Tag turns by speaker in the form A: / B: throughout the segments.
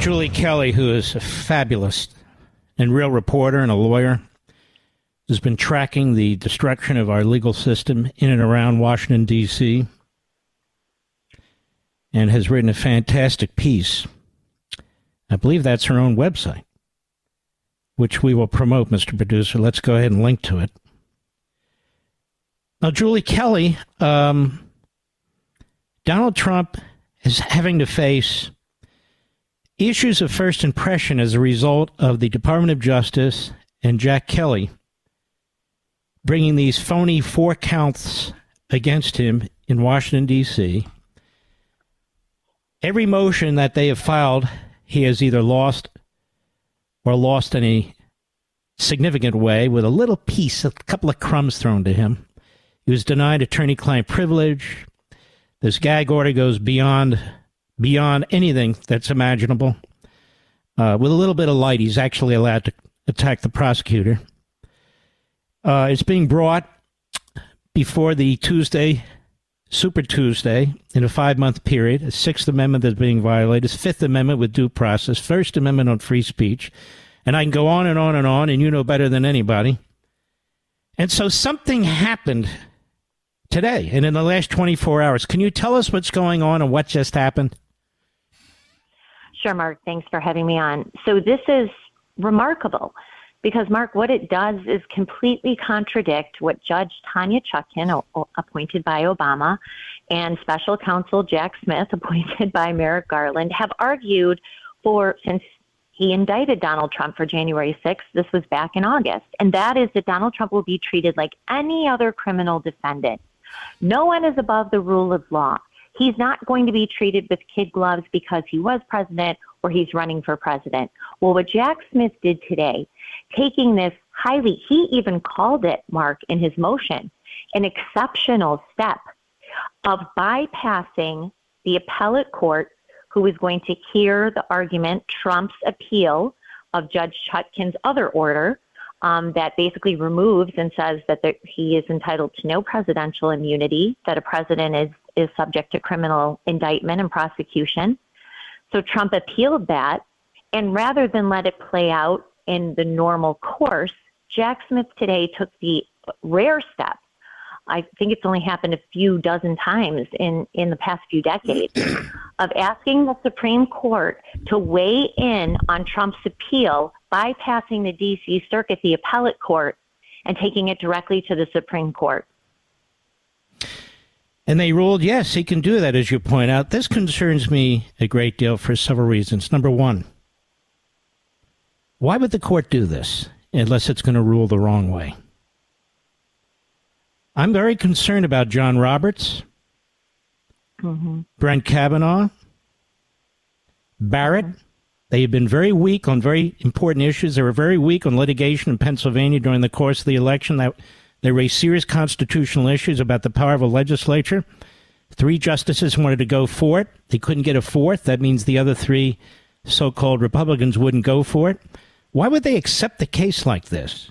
A: Julie Kelly, who is a fabulous and real reporter and a lawyer, has been tracking the destruction of our legal system in and around Washington, D.C., and has written a fantastic piece. I believe that's her own website, which we will promote, Mr. Producer. Let's go ahead and link to it. Now, Julie Kelly, um, Donald Trump is having to face issues of first impression as a result of the Department of Justice and Jack Kelly bringing these phony four counts against him in Washington, D.C. Every motion that they have filed, he has either lost or lost in a significant way with a little piece, a couple of crumbs thrown to him. He was denied attorney client privilege. This gag order goes beyond beyond anything that's imaginable. Uh, with a little bit of light, he's actually allowed to attack the prosecutor. Uh, it's being brought before the Tuesday, Super Tuesday, in a five month period. A Sixth Amendment that's being violated, Fifth Amendment with due process, First Amendment on free speech. And I can go on and on and on, and you know better than anybody. And so something happened today and in the last 24 hours. Can you tell us what's going on and what just happened?
B: Sure, Mark. Thanks for having me on. So, this is remarkable because, Mark, what it does is completely contradict what Judge Tanya Chutkan, appointed by Obama, and special counsel Jack Smith, appointed by Merrick Garland, have argued for since he indicted Donald Trump for January 6th. This was back in August. And that is that Donald Trump will be treated like any other criminal defendant. No one is above the rule of law. He's not going to be treated with kid gloves because he was president or he's running for president. Well, what Jack Smith did today, taking this highly, he even called it, Mark, in his motion, an exceptional step of bypassing the appellate court who is going to hear the argument, Trump's appeal of Judge Chutkan's other order, um, that basically removes and says that there, he is entitled to no presidential immunity, that a president is, is subject to criminal indictment and prosecution. So Trump appealed that, and rather than let it play out in the normal course, Jack Smith today took the rare step. I think it's only happened a few dozen times in, in the past few decades of asking the Supreme Court to weigh in on Trump's appeal bypassing the D.C. Circuit, the appellate court, and taking it directly to the Supreme Court.
A: And they ruled, yes, he can do that, as you point out. This concerns me a great deal for several reasons. Number one, why would the court do this unless it's going to rule the wrong way? I'm very concerned about John Roberts, mm-hmm. Brett Kavanaugh, Barrett, mm-hmm. They have been very weak on very important issues. They were very weak on litigation in Pennsylvania during the course of the election. That they raised serious constitutional issues about the power of a legislature. Three justices wanted to go for it. They couldn't get a fourth. That means the other three so-called Republicans wouldn't go for it. Why would they accept a case like this?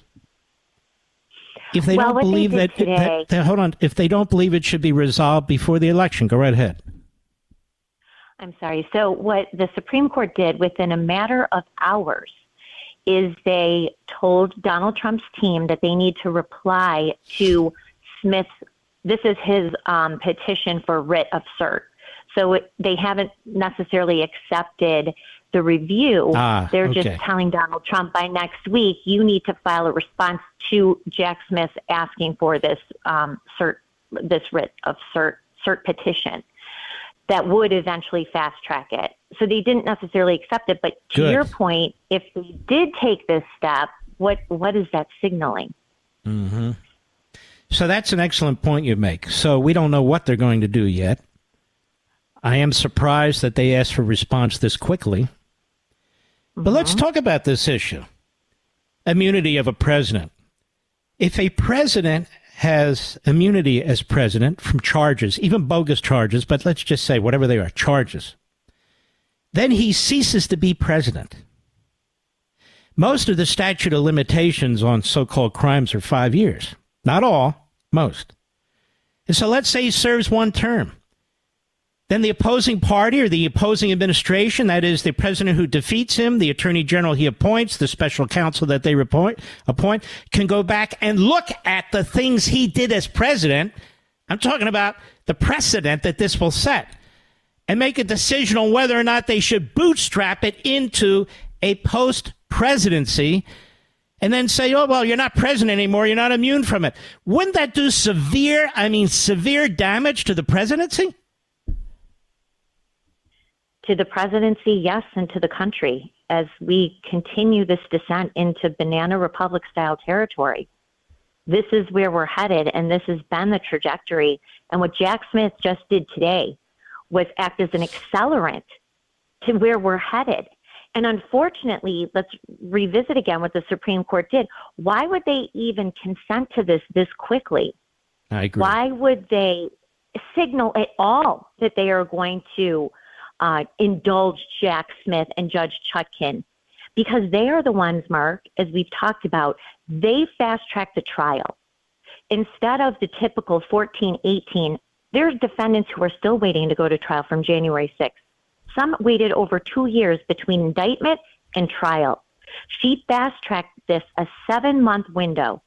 A: If they
B: well,
A: don't believe
B: they
A: that,
B: today,
A: that, that, hold on, if they don't believe it should be resolved before the election, go right ahead.
B: I'm sorry. So, what the Supreme Court did within a matter of hours is they told Donald Trump's team that they need to reply to Smith's. This is his um, petition for writ of cert. So it, they haven't necessarily accepted the review.
A: Ah,
B: They're
A: okay.
B: just telling Donald Trump by next week, you need to file a response to Jack Smith asking for this um, cert, this writ of cert, cert petition that would eventually fast track it. So they didn't necessarily accept it. But to
A: Good.
B: your point, if they did take this step, what what is that signaling?
A: Mm-hmm. So that's an excellent point you make. So we don't know what they're going to do yet. I am surprised that they asked for response this quickly. Mm-hmm. But let's mm-hmm. talk about this issue immunity of a president. If a president has immunity as president from charges, even bogus charges, but let's just say whatever they are, charges. Then he ceases to be president. Most of the statute of limitations on so called crimes are five years. Not all, most. And so let's say he serves one term. Then the opposing party or the opposing administration, that is the president who defeats him, the attorney general he appoints, the special counsel that they appoint, appoint, can go back and look at the things he did as president. I'm talking about the precedent that this will set and make a decision on whether or not they should bootstrap it into a post presidency and then say, oh, well, you're not president anymore. You're not immune from it. Wouldn't that do severe, I mean, severe damage to the presidency?
B: To the presidency, yes, and to the country as we continue this descent into banana republic style territory. This is where we're headed, and this has been the trajectory. And what Jack Smith just did today was act as an accelerant to where we're headed. And unfortunately, let's revisit again what the Supreme Court did. Why would they even consent to this this quickly?
A: I agree.
B: Why would they signal at all that they are going to uh, indulge Jack Smith and Judge Chutkan Because they are the ones, Mark, as we've talked about, they fast tracked the trial. Instead of the typical 14, 18, there's defendants who are still waiting to go to trial from January 6th. Some waited over two years between indictment and trial. She fast tracked this a seven month window,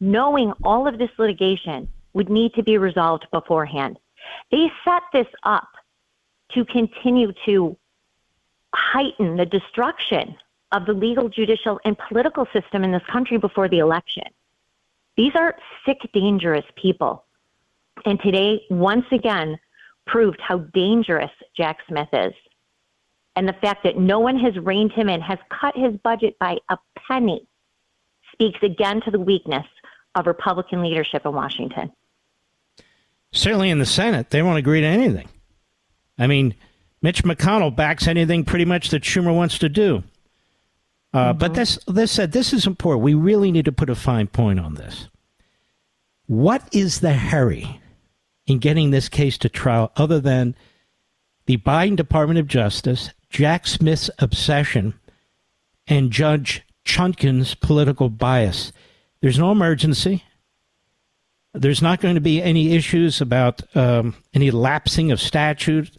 B: knowing all of this litigation would need to be resolved beforehand. They set this up to continue to heighten the destruction of the legal, judicial, and political system in this country before the election. These are sick, dangerous people. And today, once again, proved how dangerous Jack Smith is. And the fact that no one has reined him in, has cut his budget by a penny, speaks again to the weakness of Republican leadership in Washington.
A: Certainly in the Senate, they won't agree to anything. I mean, Mitch McConnell backs anything pretty much that Schumer wants to do. Uh, mm-hmm. But this, this said, this is important. We really need to put a fine point on this. What is the hurry in getting this case to trial other than the Biden Department of Justice, Jack Smith's obsession, and Judge Chutkan's political bias? There's no emergency. There's not going to be any issues about um, any lapsing of statute.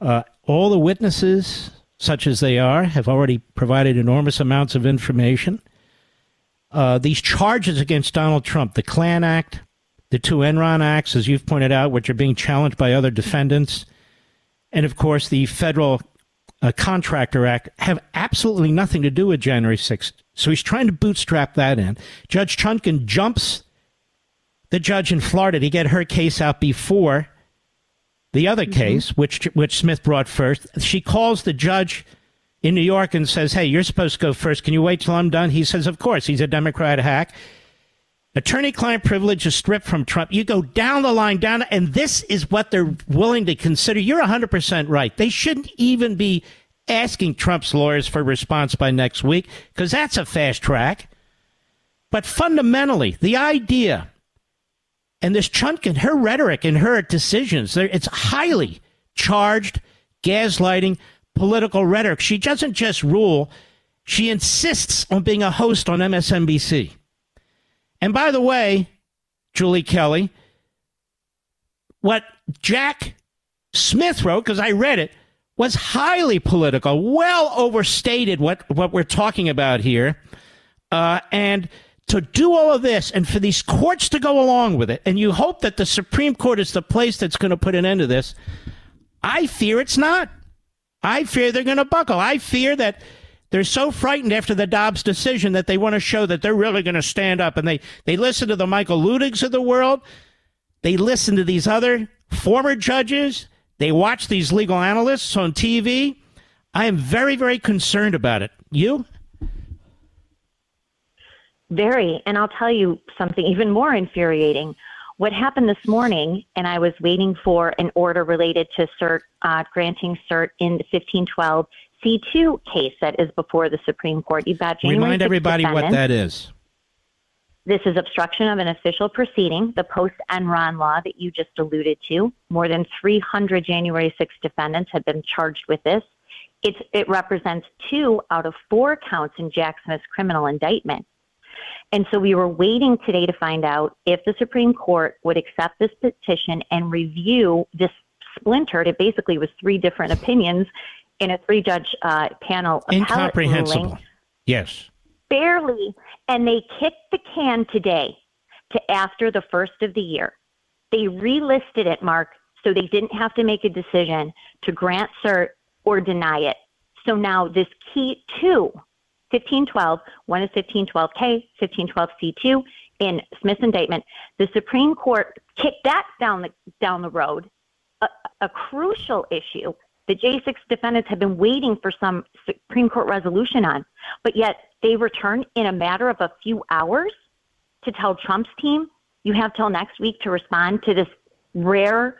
A: Uh, all the witnesses, such as they are, have already provided enormous amounts of information. Uh, these charges against Donald Trump, the Klan Act, the two Enron acts, as you've pointed out, which are being challenged by other defendants, and of course the Federal uh, Contractor Act, have absolutely nothing to do with January 6th. So he's trying to bootstrap that in. Judge Chutkan jumps the judge in Florida to get her case out before the other mm-hmm. case, which which Smith brought first. She calls the judge in New York and says, "Hey, you're supposed to go first. Can you wait till I'm done?" He says, "Of course." He's a Democrat hack. Attorney-client privilege is stripped from Trump. You go down the line, down, and this is what they're willing to consider. You're 100% right. They shouldn't even be asking Trump's lawyers for response by next week because that's a fast track. But fundamentally, the idea and this Chutkan, her rhetoric and her decisions, it's highly charged, gaslighting, political rhetoric. She doesn't just rule, she insists on being a host on MSNBC. And by the way, Julie Kelly, what Jack Smith wrote, because I read it, was highly political, well overstated what, what we're talking about here. Uh, and to do all of this and for these courts to go along with it, and you hope that the Supreme Court is the place that's going to put an end to this, I fear it's not. I fear they're going to buckle. I fear that they're so frightened after the Dobbs decision that they want to show that they're really going to stand up. And they, they listen to the Michael Luttigs of the world. They listen to these other former judges. They watch these legal analysts on TV. I am very, very concerned about it. You?
B: Very. And I'll tell you something even more infuriating. What happened this morning, and I was waiting for an order related to cert, uh, granting cert in the 1512 C2 case that is before the Supreme Court. You've got January
A: Remind everybody what that is.
B: This is obstruction of an official proceeding, the post Enron law that you just alluded to. More than 300 January 6 defendants have been charged with this. It's, it represents two out of four counts in Jack Smith's criminal indictment. And so we were waiting today to find out if the Supreme Court would accept this petition and review this splintered. It basically was three different opinions in a three judge uh, panel.
A: Incomprehensible.
B: Ruling.
A: Yes.
B: Barely. And they kicked the can today to after the first of the year. They relisted it, Mark, so they didn't have to make a decision to grant cert or deny it. So now this key two, 1512, one is 1512K, 1512C2 in Smith's indictment, the Supreme Court kicked that down the, down the road, a, a crucial issue the J6 defendants have been waiting for some Supreme Court resolution on, but yet they return in a matter of a few hours to tell Trump's team, you have till next week to respond to this rare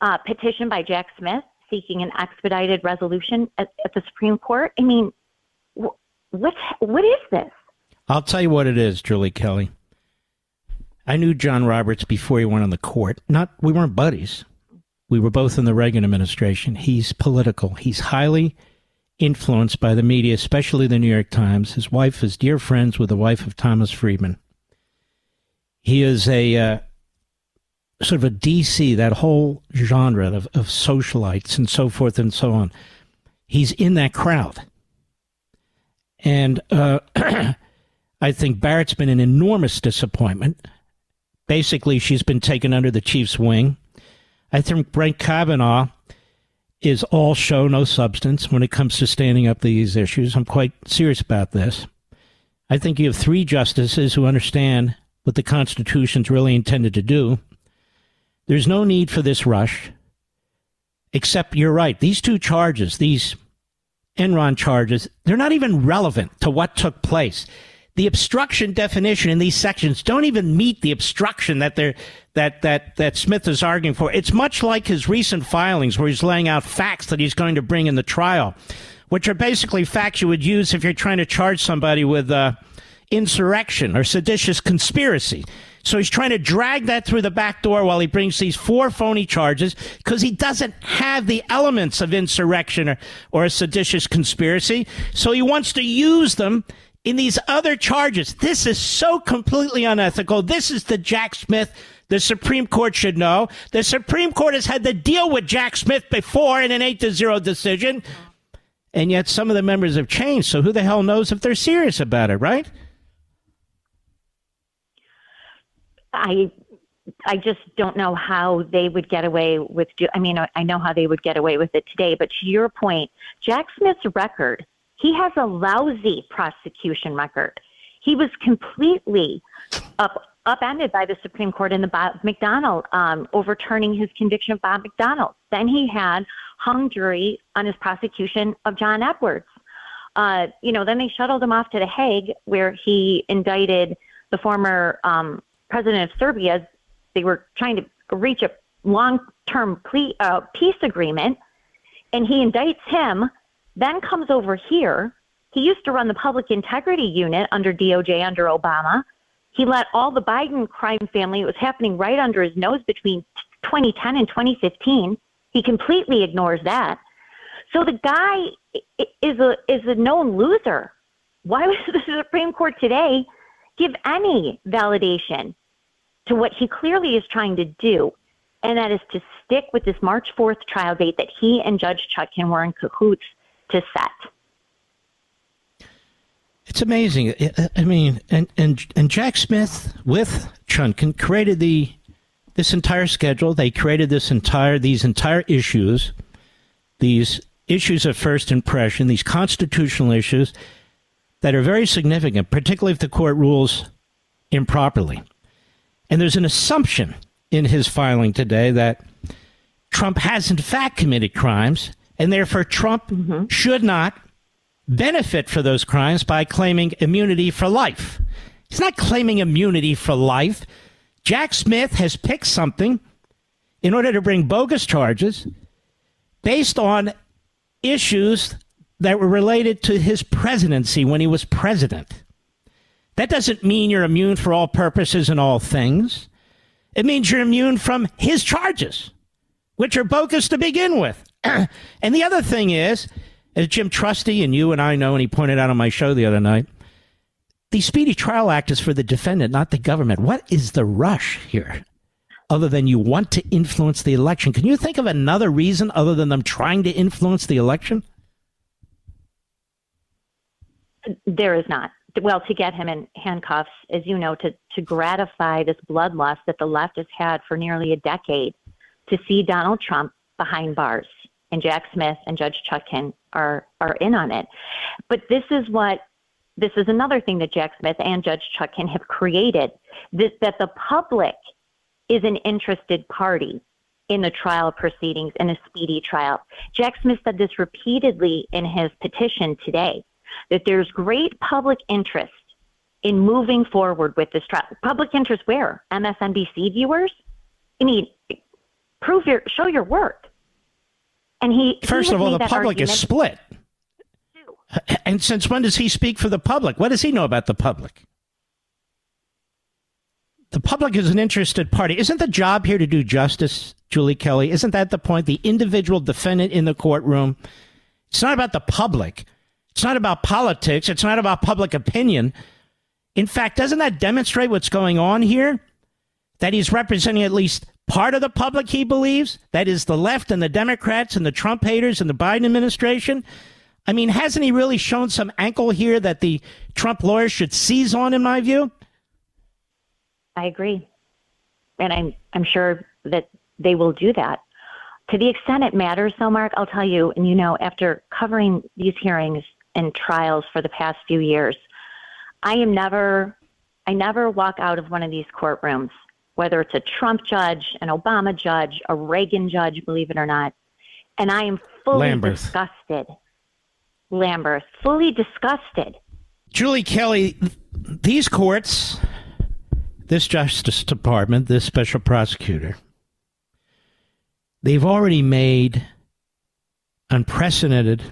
B: uh, petition by Jack Smith seeking an expedited resolution at, at the Supreme Court. I mean, wh- what's, what is this?
A: I'll tell you what it is, Julie Kelly. I knew John Roberts before he went on the court. Not we weren't buddies. We were both in the Reagan administration. He's political. He's highly influenced by the media, especially the New York Times. His wife is dear friends with the wife of Thomas Friedman. He is a uh, sort of a DC, that whole genre of, of socialites and so forth and so on. He's in that crowd. And uh, I think Barrett's been an enormous disappointment. Basically, she's been taken under the chief's wing. I think Brett Kavanaugh is all show, no substance when it comes to standing up these issues. I'm quite serious about this. I think you have three justices who understand what the Constitution's really intended to do. There's no need for this rush, except you're right. These two charges, these Enron charges, they're not even relevant to what took place the obstruction definition in these sections don't even meet the obstruction that they're that that that Smith is arguing for. It's much like his recent filings where he's laying out facts that he's going to bring in the trial, which are basically facts you would use if you're trying to charge somebody with uh, insurrection or seditious conspiracy. So he's trying to drag that through the back door while he brings these four phony charges because he doesn't have the elements of insurrection or, or a seditious conspiracy. So he wants to use them in these other charges. This is so completely unethical. This is the Jack Smith the Supreme Court should know. The Supreme Court has had to deal with Jack Smith before in an 8 to 0 decision. And yet some of the members have changed. So who the hell knows if they're serious about it, right?
B: I I just don't know how they would get away with. I mean, I know how they would get away with it today, but to your point, Jack Smith's record he has a lousy prosecution record. He was completely up, upended by the Supreme Court in the Bob McDonnell, um, overturning his conviction of Bob McDonnell. Then he had hung jury on his prosecution of John Edwards. Uh, you know, then they shuttled him off to The Hague, where he indicted the former um, president of Serbia. They were trying to reach a long-term uh, peace agreement, and he indicts him then comes over here. He used to run the public integrity unit under DOJ under Obama. He let all the Biden crime family, it was happening right under his nose between 2010 and 2015. He completely ignores that. So the guy is a is a known loser. Why would the Supreme Court today give any validation to what he clearly is trying to do? And that is to stick with this March 4th trial date that he and Judge Chutkan were in cahoots to set.
A: It's amazing. I mean, and and and Jack Smith with Chutkan created the this entire schedule. They created this entire these entire issues, these issues of first impression, these constitutional issues that are very significant, particularly if the court rules improperly. And there's an assumption in his filing today that Trump has in fact committed crimes and therefore Trump mm-hmm. should not benefit for those crimes by claiming immunity for life. He's not claiming immunity for life. Jack Smith has picked something in order to bring bogus charges based on issues that were related to his presidency when he was president. That doesn't mean you're immune for all purposes and all things. It means you're immune from his charges, which are bogus to begin with. and the other thing is, as Jim Trusty and you and I know, and he pointed out on my show the other night, the Speedy Trial Act is for the defendant, not the government. What is the rush here? other than you want to influence the election. Can you think of another reason other than them trying to influence the election?
B: There is not. Well, to get him in handcuffs, as you know, to, to gratify this bloodlust that the left has had for nearly a decade, to see Donald Trump behind bars. And Jack Smith and Judge Chutkan are, are in on it. But this is what this is another thing that Jack Smith and Judge Chutkan have created this, that the public is an interested party in the trial proceedings in a speedy trial. Jack Smith said this repeatedly in his petition today that there's great public interest in moving forward with this trial. Public interest where? MSNBC viewers? I mean, prove your, show your work. And he
A: first
B: he
A: of all, the public is split. And since when does he speak for the public? What does he know about the public? The public is an interested party. Isn't the job here to do justice, Julie Kelly? Isn't that the point? The individual defendant in the courtroom. It's not about the public. It's not about politics. It's not about public opinion. In fact, doesn't that demonstrate what's going on here? That he's representing at least part of the public, he believes. That is the left and the Democrats and the Trump haters and the Biden administration. I mean, hasn't he really shown some ankle here that the Trump lawyers should seize on, in my view?
B: I agree. And I'm, I'm sure that they will do that. To the extent it matters, though, Mark, I'll tell you, and you know, after covering these hearings and trials for the past few years, I am never, I never walk out of one of these courtrooms, whether it's a Trump judge, an Obama judge, a Reagan judge, believe it or not, and I am fully Lamberth. disgusted. Lamberth, fully disgusted.
A: Julie Kelly, these courts, this Justice Department, this special prosecutor, they've already made unprecedented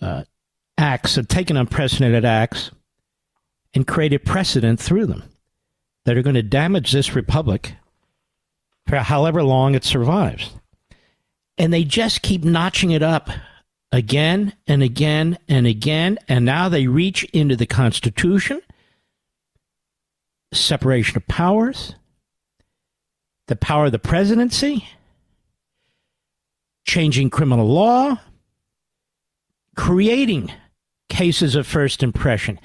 A: uh, acts, have taken unprecedented acts and created precedent through them that are going to damage this republic for however long it survives. And they just keep notching it up again and again and again. And now they reach into the Constitution, separation of powers, the power of the presidency, changing criminal law, creating cases of first impression,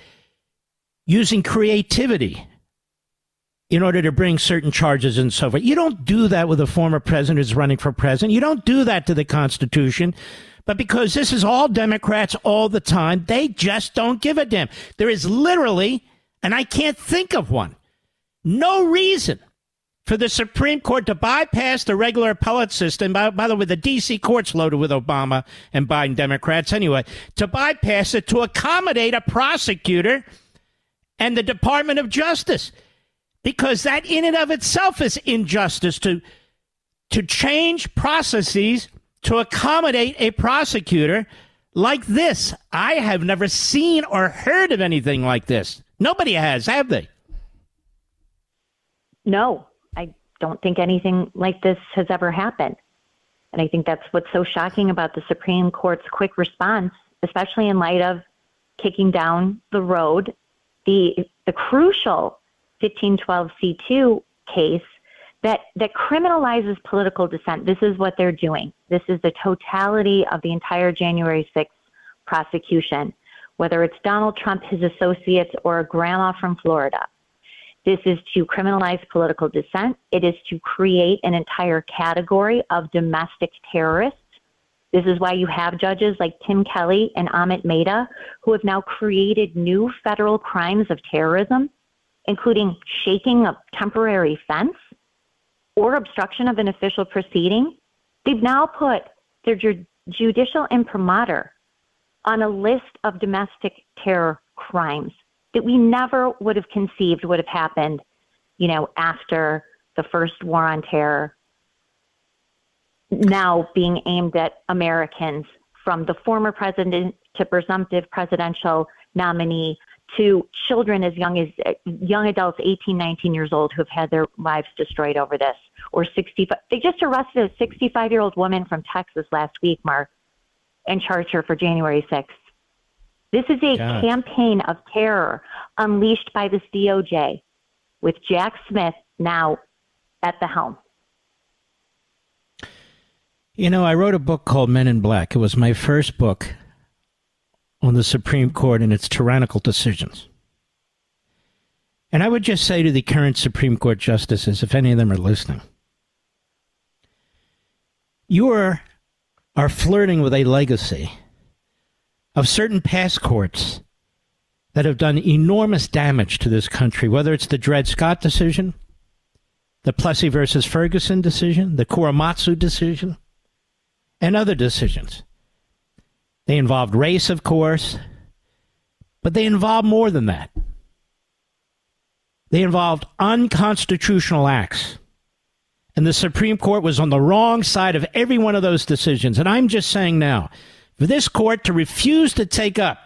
A: using creativity in order to bring certain charges and so forth. You don't do that with a former president who's running for president. You don't do that to the Constitution. But because this is all Democrats all the time, they just don't give a damn. There is literally, and I can't think of one, no reason for the Supreme Court to bypass the regular appellate system. By, by, the way, the D.C. court's loaded with Obama and Biden Democrats anyway, to bypass it to accommodate a prosecutor and the Department of Justice. Because that in and of itself is injustice to, to change processes to accommodate a prosecutor like this. I have never seen or heard of anything like this. Nobody has, have they?
B: No, don't think anything like this has ever happened. And I think that's what's so shocking about the Supreme Court's quick response, especially in light of kicking down the road the the crucial 1512c2 case that that criminalizes political dissent. This is what they're doing. This is the totality of the entire January 6th prosecution, whether it's Donald Trump, his associates, or a grandma from Florida. This is to criminalize political dissent. It is to create an entire category of domestic terrorists. This is why you have judges like Tim Kelly and Amit Mehta who have now created new federal crimes of terrorism, including shaking a temporary fence or obstruction of an official proceeding. They've now put their ju- judicial imprimatur on a list of domestic terror crimes that we never would have conceived would have happened, you know, after the first war on terror, now being aimed at Americans from the former president to presumptive presidential nominee to children as young as young adults 18 19 years old who have had their lives destroyed over this or 65 they just arrested a 65 year old woman from texas last week mark and charged her for january 6th this is a God. campaign of terror unleashed by this DOJ with Jack Smith now at the helm?
A: You know, I wrote a book called Men in Black. It was my first book on the Supreme Court and its tyrannical decisions. And I would just say to the current Supreme Court justices, if any of them are listening, you are, are flirting with a legacy of certain past courts that have done enormous damage to this country, whether it's the Dred Scott decision, the Plessy versus Ferguson decision, the Korematsu decision, and other decisions. They involved race, of course, but they involved more than that. They involved unconstitutional acts. And the Supreme Court was on the wrong side of every one of those decisions. And I'm just saying now, for this court to refuse to take up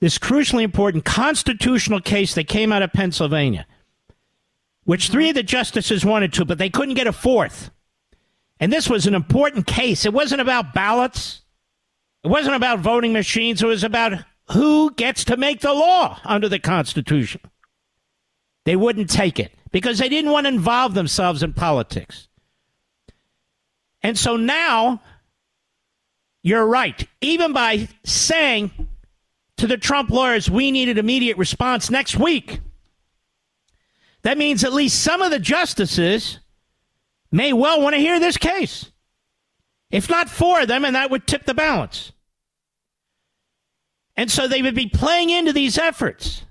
A: this crucially important constitutional case that came out of Pennsylvania, which three of the justices wanted to, but they couldn't get a fourth. And this was an important case. It wasn't about ballots. It wasn't about voting machines. It was about who gets to make the law under the Constitution. They wouldn't take it because they didn't want to involve themselves in politics. And so now, you're right. Even by saying to the Trump lawyers, we need an immediate response next week, that means at least some of the justices may well want to hear this case. If not four of them, and that would tip the balance. And so they would be playing into these efforts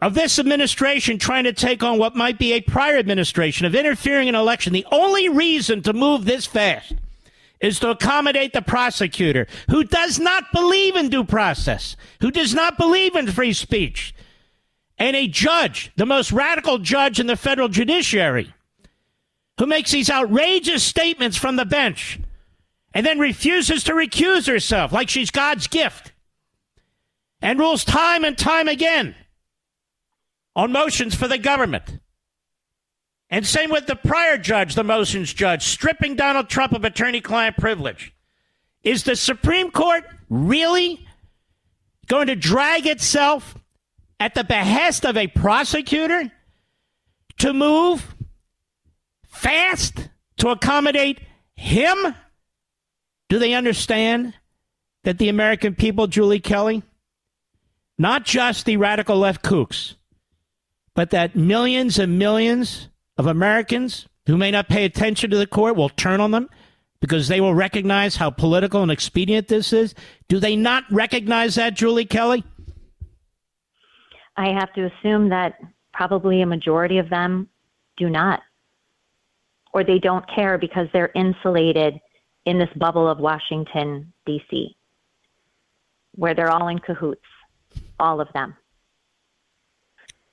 A: of this administration trying to take on what might be a prior administration of interfering in election. The only reason to move this fast is to accommodate the prosecutor who does not believe in due process, who does not believe in free speech, and a judge, the most radical judge in the federal judiciary, who makes these outrageous statements from the bench and then refuses to recuse herself like she's God's gift and rules time and time again on motions for the government. And same with the prior judge, the motions judge, stripping Donald Trump of attorney client privilege. Is the Supreme Court really going to drag itself at the behest of a prosecutor to move fast to accommodate him? Do they understand that the American people, Julie Kelly, not just the radical left kooks, but that millions and millions of Americans who may not pay attention to the court will turn on them because they will recognize how political and expedient this is? Do they not recognize that, Julie Kelly?
B: I have to assume that probably a majority of them do not. Or they don't care because they're insulated in this bubble of Washington, D.C., where they're all in cahoots, all of them.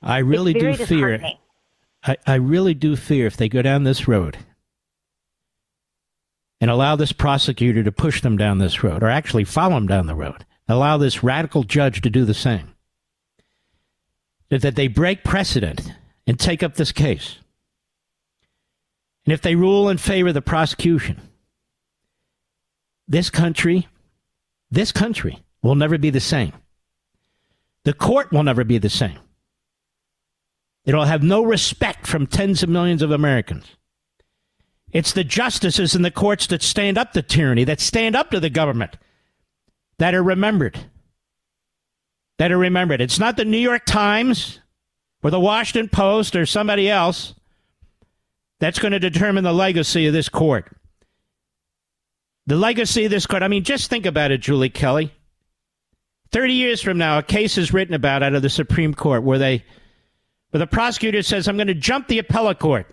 A: I really do fear I, I really do fear if they go down this road and allow this prosecutor to push them down this road, or actually follow them down the road, allow this radical judge to do the same, that, that they break precedent and take up this case. And if they rule in favor of the prosecution, this country, this country will never be the same. The court will never be the same. It'll have no respect from tens of millions of Americans. It's the justices in the courts that stand up to tyranny, that stand up to the government, that are remembered. That are remembered. It's not the New York Times or the Washington Post or somebody else that's going to determine the legacy of this court. The legacy of this court, I mean, just think about it, Julie Kelly. 30 years from now, a case is written about out of the Supreme Court where they but the prosecutor says, I'm going to jump the appellate court.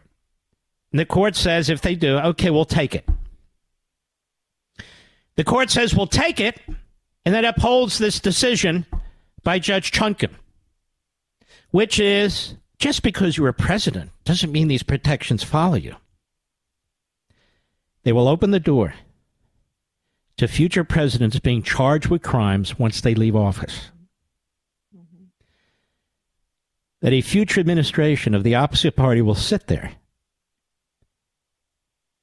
A: And the court says, if they do, okay, we'll take it. The court says, we'll take it, and then upholds this decision by Judge Chutkan, which is just because you're a president doesn't mean these protections follow you. They will open the door to future presidents being charged with crimes once they leave office. That a future administration of the opposite party will sit there.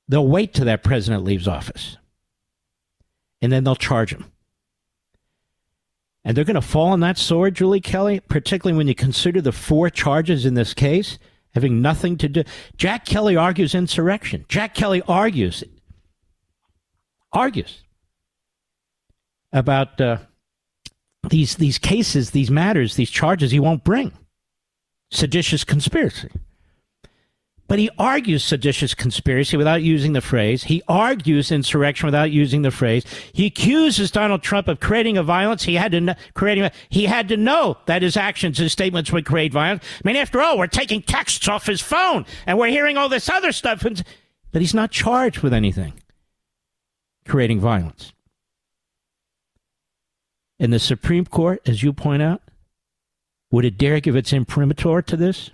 A: They'll wait till that president leaves office. And then they'll charge him. And they're going to fall on that sword, Julie Kelly, particularly when you consider the four charges in this case having nothing to do. Jack Kelly argues insurrection. Jack Kelly argues argues about uh, these these cases, these matters, these charges he won't bring. Seditious conspiracy. But he argues seditious conspiracy without using the phrase. He argues insurrection without using the phrase. He accuses Donald Trump of creating a violence. He had to know, creating. he had to know that his actions, his statements would create violence. I mean, after all, we're taking texts off his phone and we're hearing all this other stuff. But he's not charged with anything creating violence. And the Supreme Court, as you point out, would it dare give its imprimatur to this?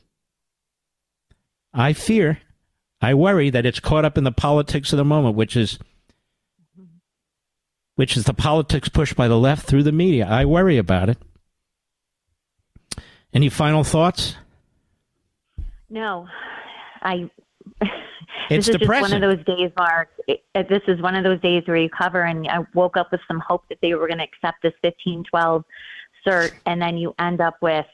A: I fear, I worry that it's caught up in the politics of the moment, which is which is the politics pushed by the left through the media. I worry about it. Any final thoughts?
B: No. I
A: It's
B: this
A: is depressing.
B: just one of those days, Mark. It, this is one of those days where you cover, and I woke up with some hope that they were going to accept this 1512 and then you end up with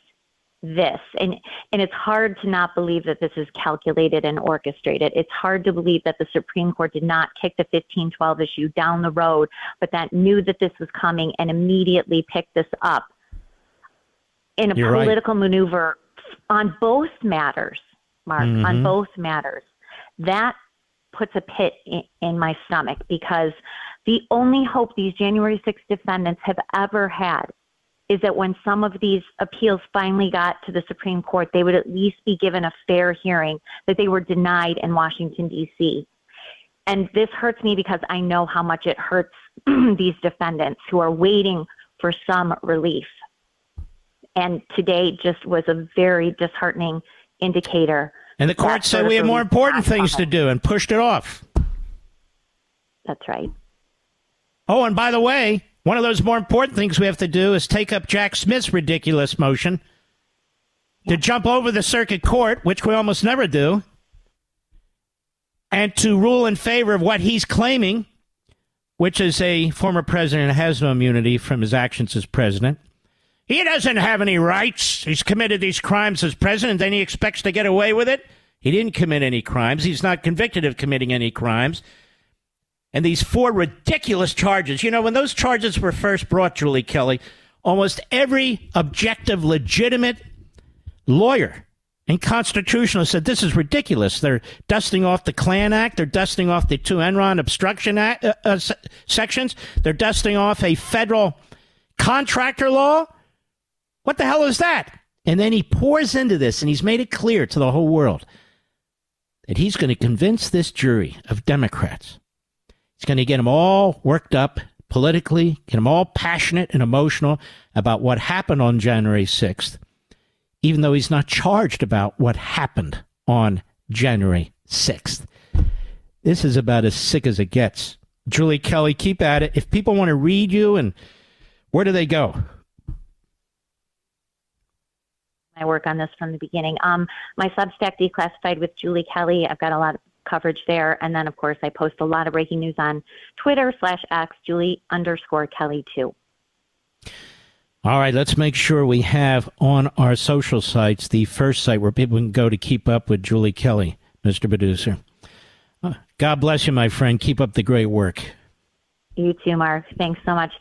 B: this and and it's hard to not believe that this is calculated and orchestrated it's hard to believe that the supreme court did not kick the 1512 issue down the road but that knew that this was coming and immediately picked this up in a
A: You're
B: political
A: right.
B: maneuver on both matters mark
A: mm-hmm.
B: on both matters that puts a pit in, in my stomach because the only hope these January 6 defendants have ever had is that when some of these appeals finally got to the Supreme Court, they would at least be given a fair hearing that they were denied in Washington, D.C. And this hurts me because I know how much it hurts these defendants who are waiting for some relief. And today just was a very disheartening indicator
A: and the court said we have more important things to do and pushed it off.
B: That's right.
A: Oh, and by the way, one of those more important things we have to do is take up Jack Smith's ridiculous motion to jump over the circuit court, which we almost never do, and to rule in favor of what he's claiming, which is a former president has no immunity from his actions as president. He doesn't have any rights. He's committed these crimes as president, then he expects to get away with it. He didn't commit any crimes. He's not convicted of committing any crimes. And these four ridiculous charges, you know, when those charges were first brought, Julie Kelly, almost every objective, legitimate lawyer and constitutionalist said this is ridiculous. They're dusting off the Klan Act. They're dusting off the two Enron obstruction act, uh, uh, sections. They're dusting off a federal contractor law. What the hell is that? And then he pours into this and he's made it clear to the whole world that he's going to convince this jury of Democrats. He's going to get them all worked up politically, get them all passionate and emotional about what happened on January 6th, even though he's not charged about what happened on January 6th. This is about as sick as it gets. Julie Kelly, keep at it. If people want to read you and where do they go?
B: I work on this from the beginning. Um, my Substack Declassified with Julie Kelly. I've got a lot of coverage there, and then of course I post a lot of breaking news on Twitter slash X Julie underscore Kelly too.
A: All right, let's make sure we have on our social sites the first site where people can go to keep up with Julie Kelly, Mr. Producer. Uh, God bless you, my friend. Keep up the great work.
B: You too, Mark. Thanks so much.